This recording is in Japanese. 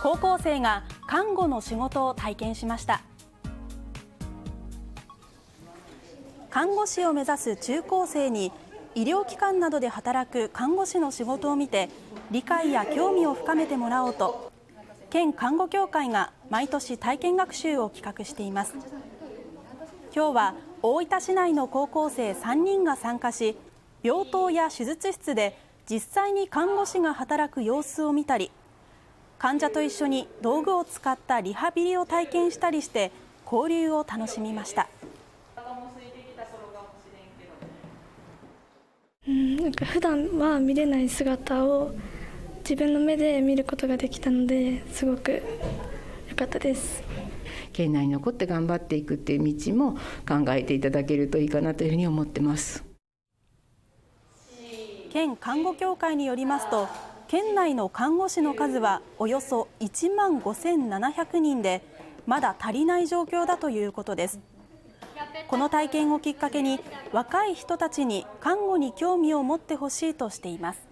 高校生が看護の仕事を体験しました。看護師を目指す中高生に医療機関などで働く看護師の仕事を見て理解や興味を深めてもらおうと県看護協会が毎年体験学習を企画しています。今日は大分市内の高校生3人が参加し病棟や手術室で実際に看護師が働く様子を見たり患者と一緒に道具を使ったリハビリを体験したりして交流を楽しみました。うんなんか普段は見れない姿を自分の目で見ることができたのですごく良かったです。県内に残って頑張っていくっていう道も考えていただけるといいかなというふうに思ってます。県看護協会によりますと県内の看護師の数はおよそ1万5700人でまだ足りない状況だということです。この体験をきっかけに若い人たちに看護に興味を持ってほしいとしています。